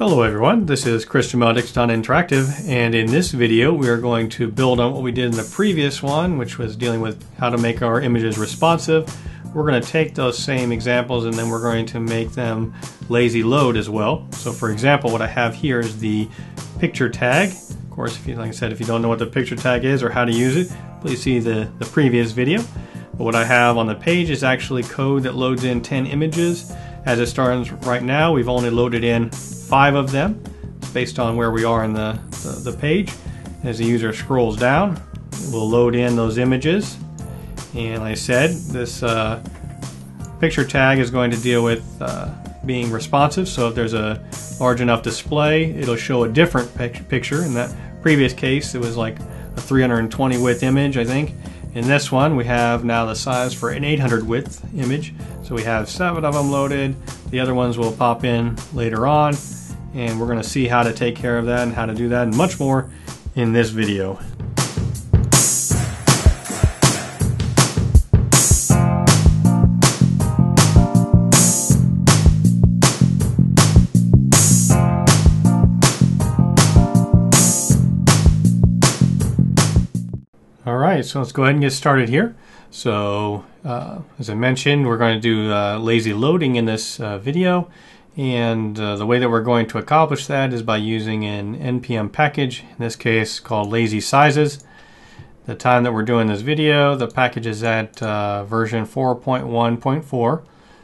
Hello everyone, this is Christian Meldix on Interactive, and in this video we are going to build on what we did in the previous one which was dealing with how to make our images responsive. We're going to take those same examples and then we're going to make them lazy load as well. So for example what I have here is the picture tag. Of course if you, like I said if you don't know what the picture tag is or how to use it please see the, the previous video. But what I have on the page is actually code that loads in 10 images. As it stands right now we've only loaded in five of them based on where we are in the, the, the page. As the user scrolls down, we'll load in those images. And like I said, this uh, picture tag is going to deal with uh, being responsive. So if there's a large enough display, it'll show a different picture. In that previous case, it was like a 320 width image, I think. In this one, we have now the size for an 800 width image. So we have seven of them loaded. The other ones will pop in later on and we're going to see how to take care of that and how to do that and much more in this video. All right, so let's go ahead and get started here. So, uh, as I mentioned, we're going to do uh, lazy loading in this uh, video. And uh, the way that we're going to accomplish that is by using an NPM package, in this case called lazysizes. The time that we're doing this video, the package is at uh, version 4.1.4.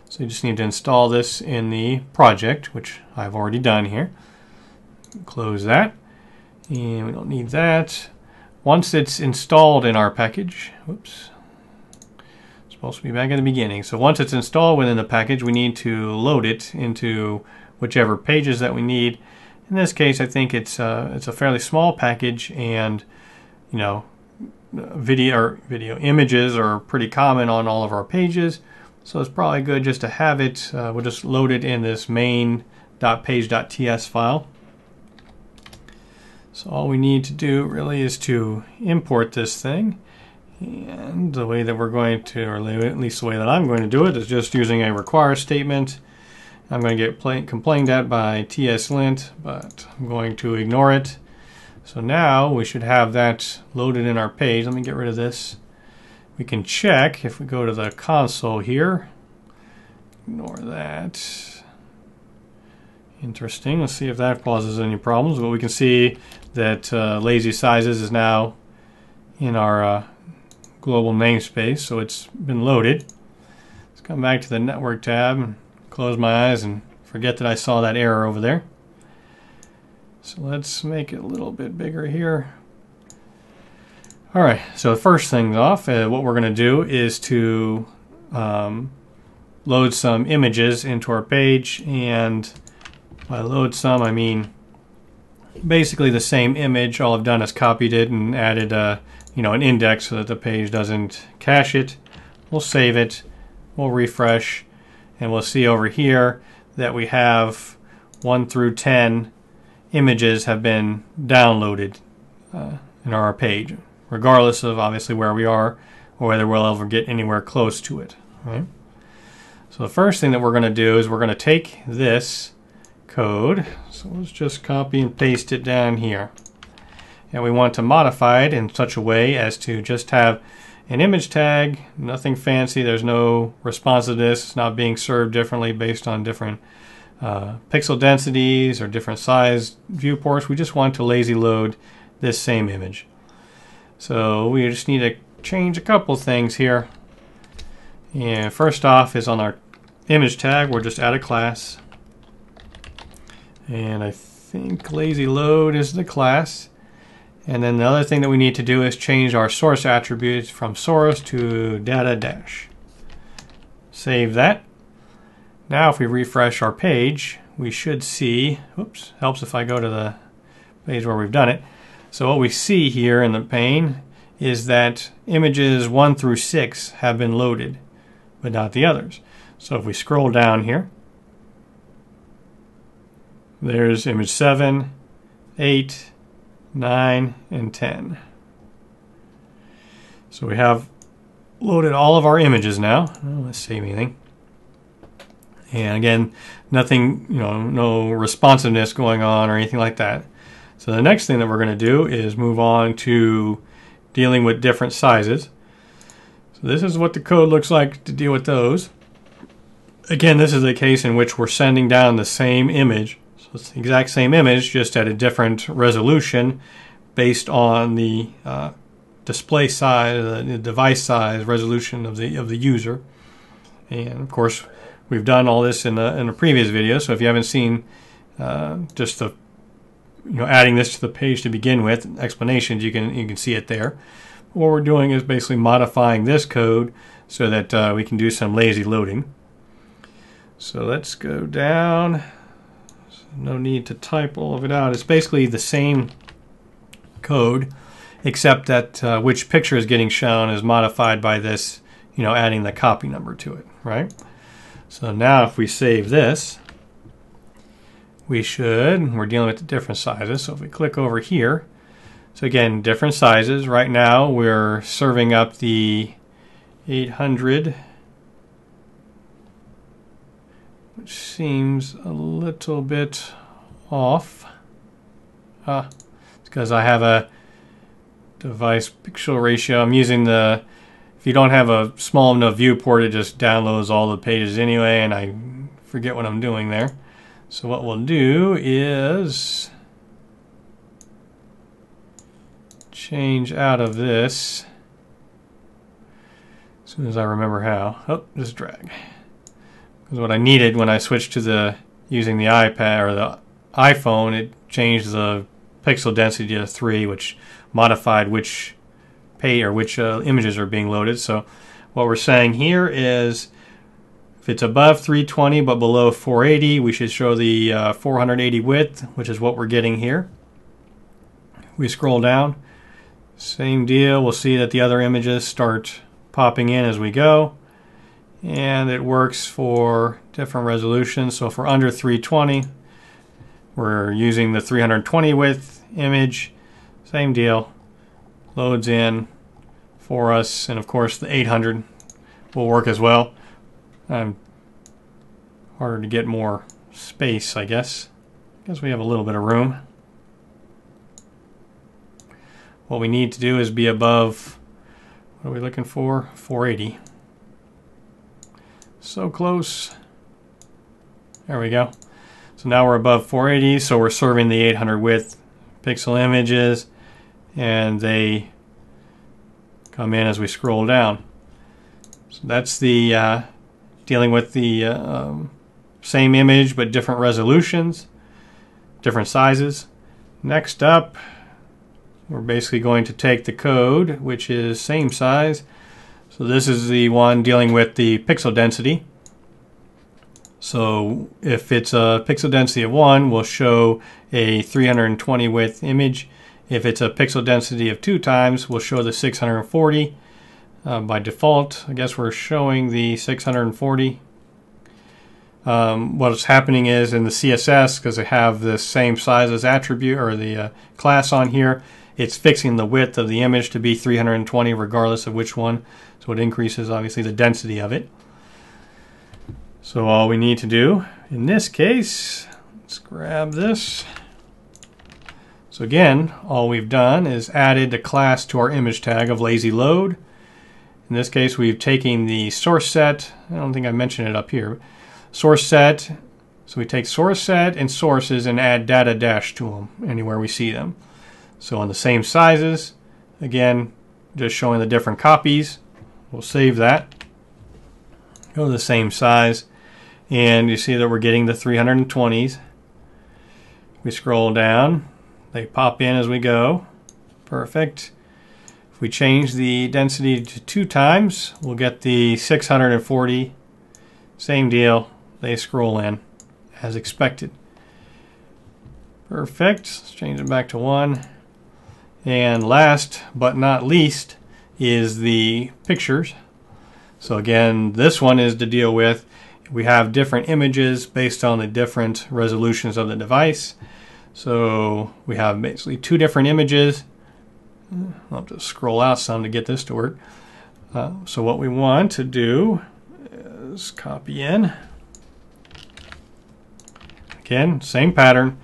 So you just need to install this in the project, which I've already done here. Close that. And we don't need that. Once it's installed in our package, whoops, supposed to be back at the beginning. So once it's installed within the package, we need to load it into whichever pages that we need. In this case, I think it's uh, it's a fairly small package, and you know, video or video images are pretty common on all of our pages. So it's probably good just to have it. Uh, we'll just load it in this main.page.ts file. So all we need to do really is to import this thing. And the way that we're going to, or at least the way that I'm going to do it, is just using a require statement. I'm going to get complained at by tslint, but I'm going to ignore it. So now we should have that loaded in our page. Let me get rid of this. We can check if we go to the console here. Ignore that. Interesting. Let's see if that causes any problems. But we can see that uh, lazysizes is now in our uh, global namespace, so it's been loaded. Let's come back to the network tab and close my eyes and forget that I saw that error over there. So let's make it a little bit bigger here. All right, so the first thing off, uh, what we're going to do is to um, load some images into our page. And by load some, I mean basically the same image. All I've done is copied it and added a you know, an index so that the page doesn't cache it. We'll save it, we'll refresh, and we'll see over here that we have 1 through 10 images have been downloaded uh, in our page, regardless of obviously where we are or whether we'll ever get anywhere close to it. Right? So the first thing that we're going to do is we're going to take this code. So let's just copy and paste it down here and we want to modify it in such a way as to just have an image tag, nothing fancy, there's no responsiveness, it's not being served differently based on different uh, pixel densities or different size viewports. We just want to lazy load this same image. So we just need to change a couple things here. And first off is on our image tag, we'll just add a class. And I think lazy load is the class. And then the other thing that we need to do is change our source attributes from source to data dash. Save that. Now if we refresh our page, we should see, oops, helps if I go to the page where we've done it. So what we see here in the pane is that images 1 through 6 have been loaded, but not the others. So if we scroll down here, there's image 7, 8, 9, and 10. So we have loaded all of our images now. Let's save anything. And again, nothing, you know, no responsiveness going on or anything like that. So the next thing that we're going to do is move on to dealing with different sizes. So this is what the code looks like to deal with those. Again, this is a case in which we're sending down the same image. It's the exact same image, just at a different resolution based on the uh, display size, the device size, resolution of the of the user. And of course, we've done all this in a, in a previous video. So if you haven't seen uh, just the you know adding this to the page to begin with explanations, you can you can see it there. What we're doing is basically modifying this code so that uh, we can do some lazy loading. So let's go down. No need to type all of it out. It's basically the same code, except that uh, which picture is getting shown is modified by this, you know, adding the copy number to it, right? So now if we save this, we should, we're dealing with different sizes. So if we click over here, so again, different sizes. Right now we're serving up the 800, which seems a little bit off. Ah, it's because I have a device pixel ratio. I'm using the, if you don't have a small enough viewport, it just downloads all the pages anyway, and I forget what I'm doing there. So what we'll do is change out of this as soon as I remember how. Oh, just drag. Because what I needed when I switched to the using the iPad or the iPhone, it changed the pixel density to 3, which modified which pay or which uh, images are being loaded. So what we're saying here is if it's above 320 but below 480, we should show the uh, 480 width, which is what we're getting here. We scroll down, same deal. We'll see that the other images start popping in as we go. And it works for different resolutions. So for under 320, we're using the 320 width image. Same deal. Loads in for us. And of course, the 800 will work as well. Um, harder to get more space, I guess. Guess we have a little bit of room. What we need to do is be above, what are we looking for? 480. So close. There we go. So now we're above 480, so we're serving the 800 width pixel images, and they come in as we scroll down. So that's the uh, dealing with the uh, um, same image but different resolutions, different sizes. Next up, we're basically going to take the code, which is same size. So this is the one dealing with the pixel density. So if it's a pixel density of 1, we'll show a 320 width image. If it's a pixel density of 2 times, we'll show the 640. Uh, by default, I guess we're showing the 640. Um, what's happening is in the CSS, because they have the same size as attribute or the uh, class on here, it's fixing the width of the image to be 320 regardless of which one. So it increases obviously the density of it. So all we need to do in this case, let's grab this. So again, all we've done is added the class to our image tag of lazy load. In this case, we've taken the source set. I don't think I mentioned it up here. Source set. So we take source set and sources and add data dash to them anywhere we see them. So on the same sizes, again, just showing the different copies. We'll save that. Go to the same size. And you see that we're getting the 320s. We scroll down. They pop in as we go. Perfect. If we change the density to two times, we'll get the 640. Same deal. They scroll in as expected. Perfect. Let's change it back to one. And last but not least is the pictures. So again, this one is to deal with we have different images based on the different resolutions of the device. So we have basically two different images. I'll have to scroll out some to get this to work. Uh, so what we want to do is copy in Again, same pattern.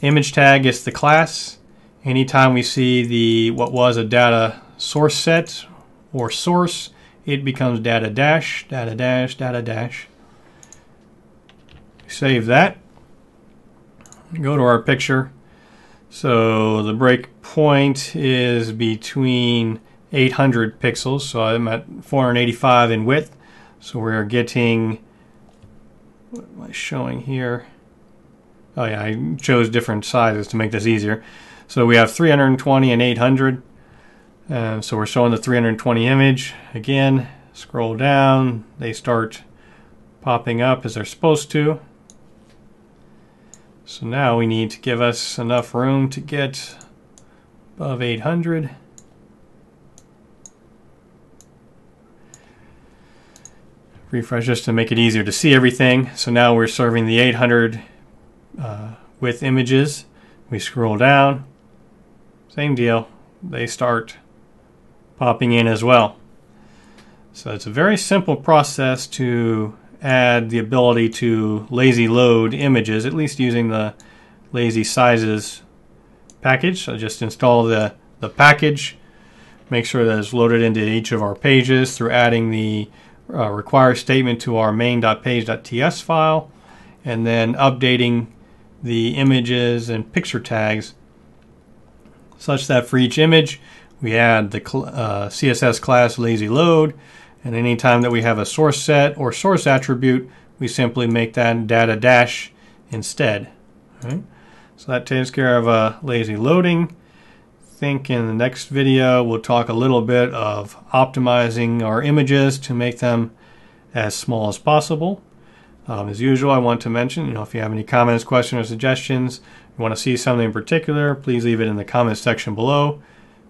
Image tag is the class. Anytime we see the what was a data source set or source, it becomes data dash, data dash, data dash. Save that. Go to our picture. So the break point is between 800 pixels. So I'm at 485 in width. So we're getting, what am I showing here? Oh yeah, I chose different sizes to make this easier. So we have 320 and 800. Uh, so we're showing the 320 image. Again, scroll down, they start popping up as they're supposed to. So now we need to give us enough room to get above 800. Refresh just to make it easier to see everything. So now we're serving the 800 uh, with images. We scroll down, same deal. They start popping in as well. So it's a very simple process to add the ability to lazy load images, at least using the lazysizes package. So just install the, the package, make sure that it's loaded into each of our pages through adding the uh, require statement to our main.page.ts file, and then updating the images and picture tags such that for each image we add the uh, CSS class lazy load and anytime that we have a source set or source attribute we simply make that data dash instead. Right? So that takes care of uh, lazy loading. I think in the next video we'll talk a little bit of optimizing our images to make them as small as possible. Um, as usual, I want to mention, you know, if you have any comments, questions, or suggestions, you want to see something in particular, please leave it in the comments section below.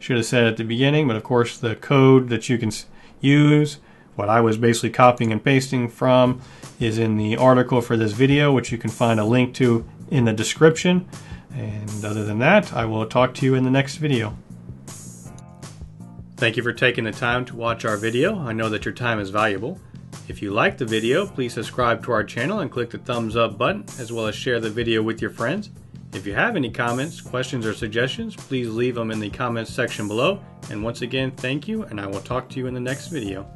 Should have said at the beginning, but of course the code that you can use, what I was basically copying and pasting from, is in the article for this video, which you can find a link to in the description. And other than that, I will talk to you in the next video. Thank you for taking the time to watch our video. I know that your time is valuable. If you liked the video, please subscribe to our channel and click the thumbs up button, as well as share the video with your friends. If you have any comments, questions, or suggestions, please leave them in the comments section below. And once again, thank you, and I will talk to you in the next video.